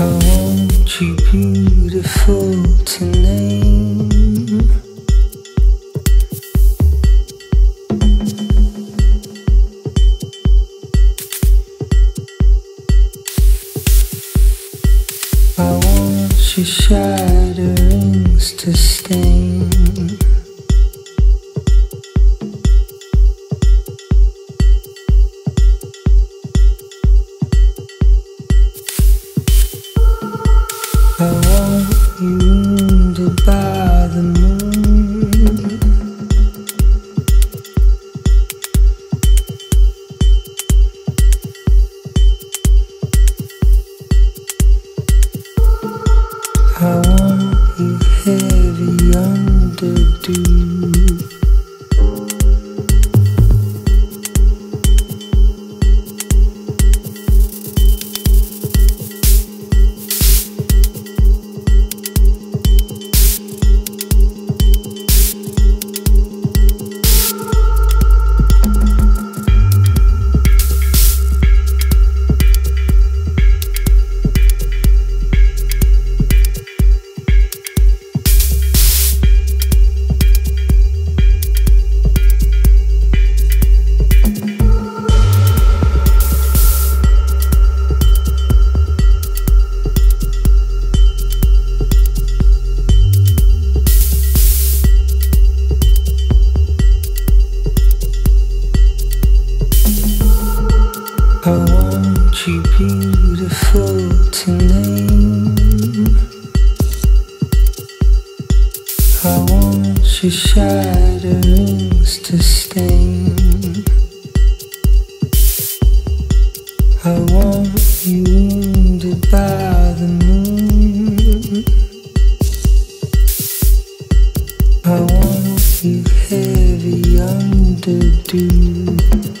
I want you beautiful to your shatterings to stain. I want you wounded by the moon. I want you heavy under dew.